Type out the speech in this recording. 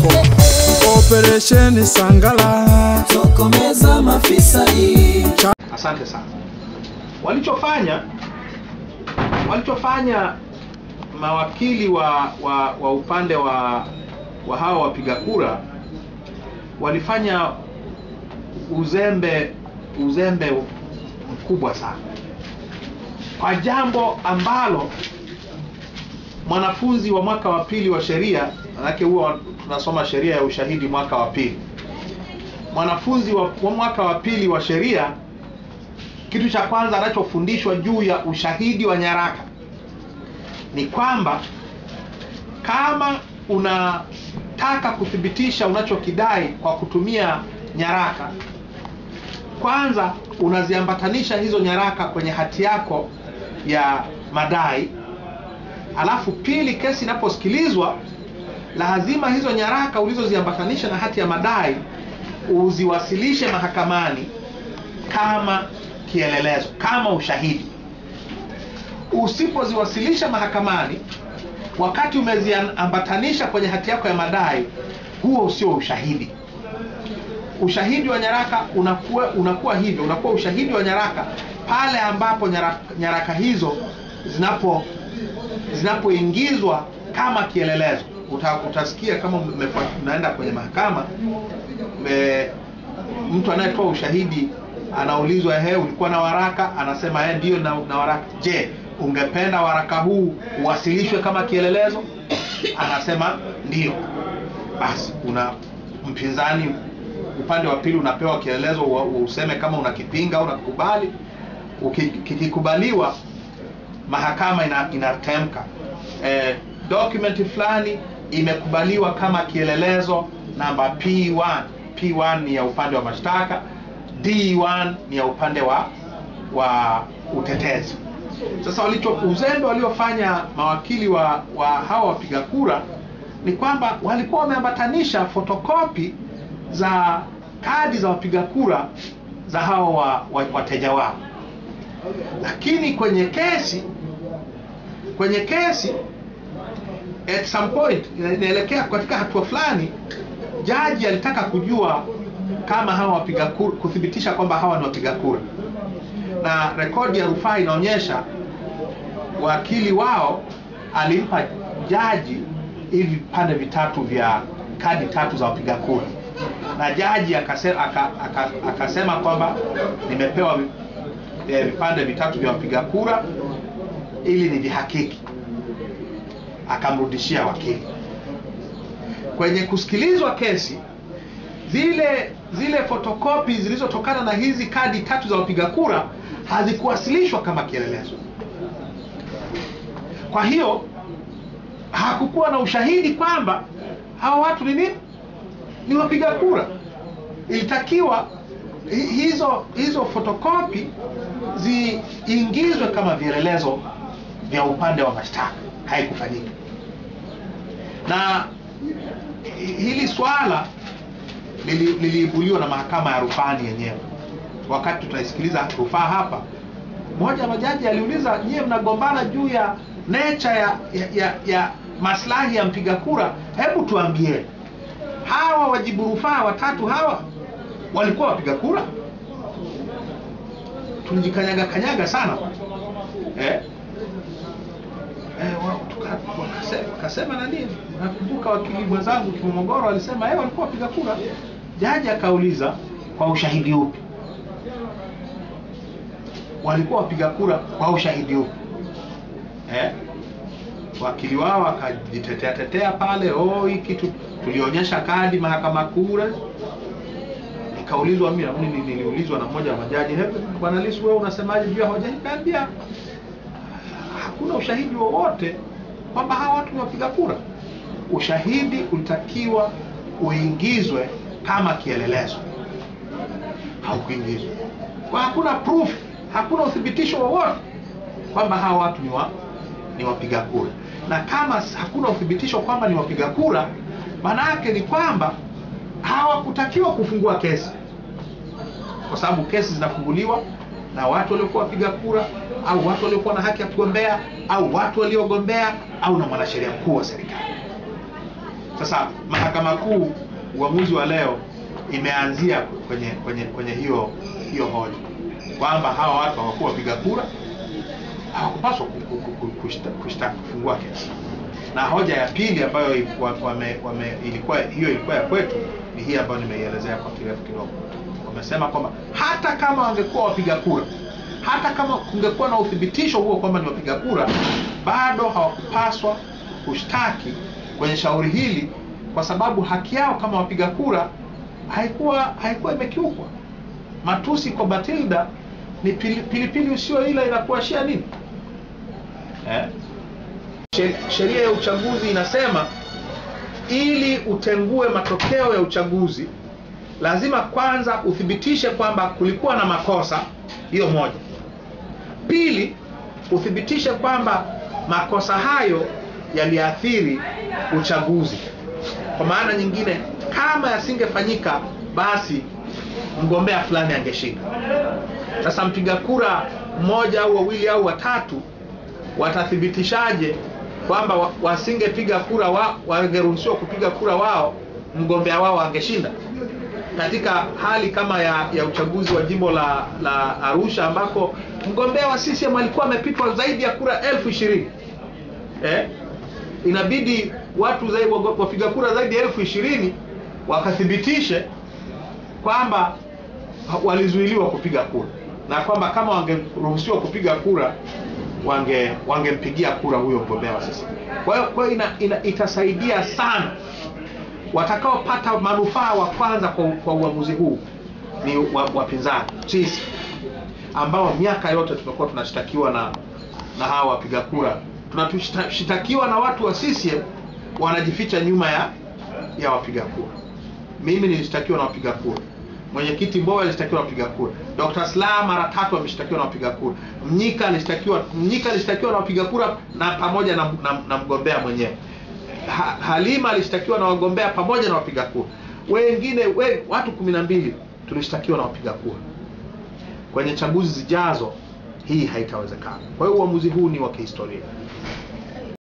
moko operesheni Sangala tokomeza mafisadi. Asante sana. Walichofanya walichofanya mawakili wa, wa, wa upande wa, wa hawa wapiga kura walifanya uzembe uzembe mkubwa sana kwa jambo ambalo mwanafunzi wa mwaka wa pili wa sheria, manake huwa tunasoma sheria ya ushahidi mwaka wa pili. Mwanafunzi wa, wa mwaka wa pili wa sheria kitu cha kwanza anachofundishwa juu ya ushahidi wa nyaraka ni kwamba kama unataka kuthibitisha unachokidai kwa kutumia nyaraka, kwanza unaziambatanisha hizo nyaraka kwenye hati yako ya madai, alafu pili, kesi inaposikilizwa lazima hizo nyaraka ulizoziambatanisha na hati ya madai uziwasilishe mahakamani kama kielelezo, kama ushahidi. Usipoziwasilisha mahakamani wakati umeziambatanisha kwenye hati yako ya madai, huo sio ushahidi. Ushahidi wa nyaraka unakuwa unakuwa hivyo, unakuwa ushahidi wa nyaraka pale ambapo nyaraka, nyaraka hizo zinapo zinapoingizwa kama kielelezo. Uta, utasikia kama unaenda kwenye mahakama me, mtu anayetoa ushahidi anaulizwa ehe, ulikuwa na waraka? Anasema eh, ndio na, na waraka. Je, ungependa waraka huu uwasilishwe kama kielelezo? Anasema ndio. Basi una mpinzani upande wa pili unapewa kielelezo, useme kama unakipinga au unakubali. Kikikubaliwa, mahakama inatemka ina, inatemka eh, fulani imekubaliwa kama kielelezo namba P1. P1 ni ya upande wa mashtaka, D1 ni ya upande wa wa utetezi. Sasa walicho uzembe waliofanya mawakili wa, wa hawa wapiga kura ni kwamba walikuwa wameambatanisha fotokopi za kadi za wapiga kura za hawa wa, wa, wateja wao, lakini kwenye kesi kwenye kesi at some point inaelekea katika hatua fulani, jaji alitaka kujua kama hawa wapiga kura, kuthibitisha kwamba hawa ni wapiga kura, na rekodi ya rufaa inaonyesha wakili wao alimpa jaji hivi vipande vitatu vya kadi tatu za wapiga kura, na jaji akasema, akasema, akasema kwamba nimepewa vipande vitatu vya wapiga kura ili ni vihakiki, akamrudishia wakili. Kwenye kusikilizwa kesi zile zile fotokopi zilizotokana na hizi kadi tatu za wapiga kura hazikuwasilishwa kama kielelezo. Kwa hiyo hakukuwa na ushahidi kwamba hawa watu ni nini, ni wapiga kura. Ilitakiwa hizo hizo fotokopi ziingizwe kama vielelezo vya upande wa mashtaka. Haikufanyika, na hili swala liliibuliwa na mahakama ya rufani yenyewe. Wakati tutaisikiliza rufaa hapa, mmoja wa majaji aliuliza, nyie mnagombana juu ya necha ya, ya, ya, ya maslahi ya mpiga kura, hebu tuambie, hawa wajibu rufaa watatu hawa walikuwa wapiga kura? Tulijikanyaga kanyaga sana eh? Eh, wakasema nani, nakumbuka wakili mwenzangu Kimomogoro alisema yeye walikuwa wapiga kura. Jaji akauliza kwa ushahidi upi? Walikuwa wapiga kura kwa ushahidi upi? Eh? Wakili wao akajitetea tetea pale, oh, hiki tulionyesha kadi mahakama kura. Nikaulizwa mimi, niliulizwa na mmoja wa majaji, hebu bwana Lissu, wewe unasemaje juu ya hoja hii? Kaambia hakuna ushahidi wowote kwamba hawa watu ni wapiga kura. Ushahidi ulitakiwa uingizwe kama kielelezo, haukuingizwa. Kwa hakuna proof, hakuna uthibitisho wowote kwamba hawa watu ni wa, ni wapiga kura, na kama hakuna uthibitisho kwamba ni wapiga kura, maana yake ni kwamba hawakutakiwa kufungua kesi, kwa sababu kesi zinafunguliwa na watu waliokuwa wapiga kura au watu waliokuwa na haki ya kugombea au watu waliogombea au na mwanasheria mkuu wa serikali. Sasa mahakama kuu, uamuzi wa leo imeanzia kwenye kwenye kwenye hiyo hiyo hoja kwamba hawa watu hawakuwa wapiga kura, hawakupaswa kufungua kesi. Na hoja ya pili ambayo wame, wame, ilikuwa hiyo ilikuwa ya kwetu ni hii ambayo nimeielezea kwa kirefu kidogo. Wamesema kwamba hata kama wangekuwa wapiga kura, hata kama kungekuwa na uthibitisho huo kwamba ni wapiga kura, bado hawakupaswa kushtaki kwenye shauri hili kwa sababu haki yao kama wapiga kura haikuwa haikuwa imekiukwa. Matusi kwa Batilda ni pilipili pili- usio ila inakuashia nini eh? Sheria ya uchaguzi inasema ili utengue matokeo ya uchaguzi lazima kwanza uthibitishe kwamba kulikuwa na makosa, hiyo moja. Pili, uthibitishe kwamba makosa hayo yaliathiri uchaguzi. Kwa maana nyingine, kama yasingefanyika, basi mgombea fulani angeshinda. Sasa mpiga kura mmoja au wawili au watatu watathibitishaje kwamba wasingepiga kura wa, wangeruhusiwa kupiga kura wao, mgombea wao angeshinda? Katika hali kama ya, ya uchaguzi wa jimbo la, la Arusha ambako mgombea wa CCM alikuwa amepitwa zaidi ya kura elfu ishirini eh? inabidi watu zaidi, wapiga kura zaidi ya elfu ishirini wakathibitishe kwamba walizuiliwa kupiga kura na kwamba kama wangeruhusiwa kupiga kura wange wangempigia kura huyo mgombea wa CCM. Kwa hiyo kwa ina, ina, itasaidia sana watakaopata manufaa wa kwanza kwa, kwa uamuzi huu ni wapinzani wa- sisi ambao miaka yote tumekuwa tunashtakiwa na na hawa wapiga kura. Tunashtakiwa na watu wa CCM wanajificha nyuma ya ya wapiga kura. Mimi nilishtakiwa na wapiga kura. Mwenyekiti Mbowe alishtakiwa na wapiga kura. Dr. Slaa mara tatu ameshtakiwa na wapiga kura. Mnyika alishtakiwa Mnyika alishtakiwa na wapiga kura na pamoja na, na, na mgombea mwenyewe. Ha, Halima alishtakiwa na wagombea pamoja na wapiga kura. Wengine we, watu kumi na mbili tulishtakiwa na wapiga kura kwenye chaguzi zijazo hii haitawezekana. Kwa hiyo uamuzi huu ni wa kihistoria